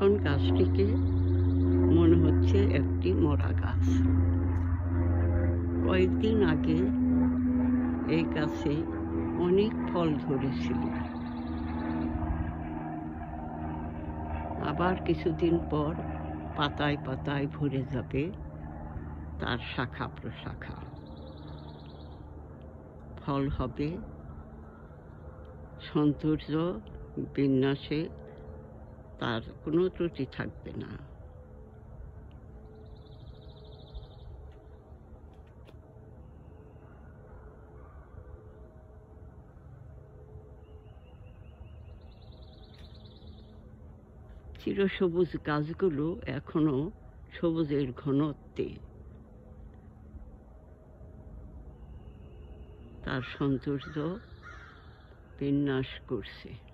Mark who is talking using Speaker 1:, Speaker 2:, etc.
Speaker 1: এখন গাছটিকে মনে হচ্ছে একটি মরা গাছ। কয়েকদিন আগে এই গাছে অনেক ফল ধরেছিল। আবার কিছুদিন পর পাতায় পাতায় ভরে যাবে তার শাখা প্রশাখা। ফল হবে সৌন্দর্য বিন্যাসে তার কোনো ত্রুটি থাকবে না। চিরসবুজ গাছগুলো এখনও সবুজের ঘনত্বে। তার সৌন্দর্য বিন্যাস করছে।